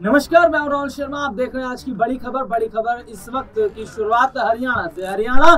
नमस्कार, मैं राहुल शर्मा। आप देख रहे हैं आज की बड़ी खबर। बड़ी खबर इस वक्त की शुरुआत हरियाणा से। हरियाणा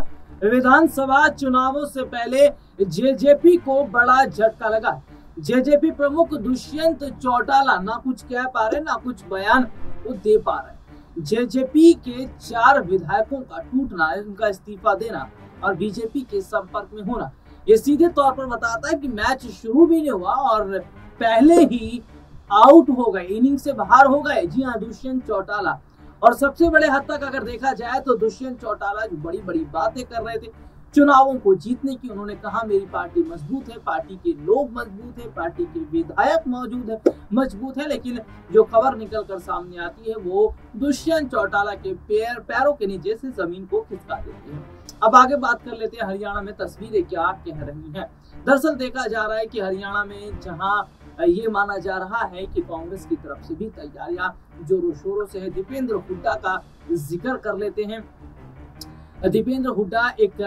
विधानसभा चुनावों से पहले जेजेपी को बड़ा झटका लगा। जेजेपी प्रमुख दुष्यंत चौटाला ना कुछ कह पा रहे, ना कुछ बयान वो दे पा रहे। जेजेपी के चार विधायकों का टूटना, उनका इस्तीफा देना और बीजेपी के संपर्क में होना, ये सीधे तौर पर बताता है कि मैच शुरू भी नहीं हुआ और पहले ही आउट हो गए इनिंग से बाहर हो गए। जी हाँ दुष्यंत चौटाला। और सबसे बड़े हद तक अगर देखा जाए तो दुष्यंत चौटाला जो बड़ी बड़ी बातें कर रहे थे, चुनावों को जीतने की उन्होंने कहा, मेरी पार्टी मज़बूत है, पार्टी के लोग मज़बूत है, पार्टी के विधायक मौजूद है, मज़बूत है। लेकिन जो खबर निकल कर सामने आती है, वो दुष्यंत चौटाला के पैर, पैरों के नीचे से ज़मीन को खिसका देती है। अब आगे बात कर लेते हैं, हरियाणा में तस्वीरें क्या कह रही हैं। दरअसल देखा जा रहा है कि हरियाणा में जहाँ ये माना जा रहा है कि कांग्रेस की तरफ़ से भी तैयारियाँ जोरों शोरों से है। दीपेंद्र हुड्डा का ज़िक्र कर लेते हैं। दीपेंद्र हुड्डा एक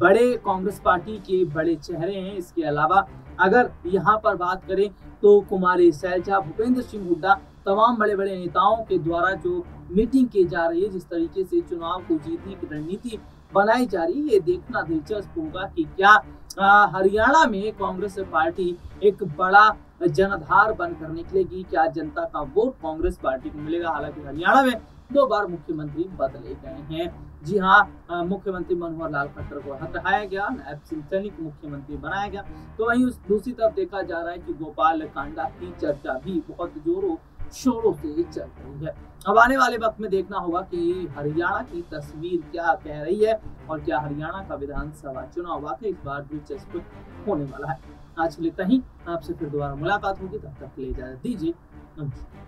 बड़े कांग्रेस पार्टी के बड़े चेहरे हैं। इसके अलावा अगर यहाँ पर बात करें तो कुमारी सैलजा भूपेंद्र सिंह हुड्डा, तमाम बड़े बड़े नेताओं के द्वारा जो मीटिंग की जा रही है, जिस तरीके से चुनाव को जीतने की रणनीति बनाई जा रही है, ये देखना दिलचस्प होगा कि क्या हरियाणा में कांग्रेस पार्टी एक बड़ा जनधार बनकर निकलेगी क्या जनता का वोट कांग्रेस पार्टी को मिलेगा? हालाँकि हरियाणा में दो बार मुख्यमंत्री बदले गए हैं। जी हाँ मुख्यमंत्री मनोहर लाल खट्टर को हटाया गया, नायब सिंह मुख्यमंत्री बनाया गया। तो वहीं उस दूसरी तरफ़ देखा जा रहा है कि गोपाल कांडा की चर्चा भी बहुत जोरों, शोरों से चल रही है। अब आने वाले वक्त में देखना होगा कि हरियाणा की तस्वीर क्या कह रही है और क्या हरियाणा का विधानसभा चुनाव वाकई इस बार दिलचस्प होने वाला है। आज के लिए इतना ही। आपसे फिर दोबारा मुलाकात होगी। तब तक के लिए इजाज़त दीजिए। नमस्कार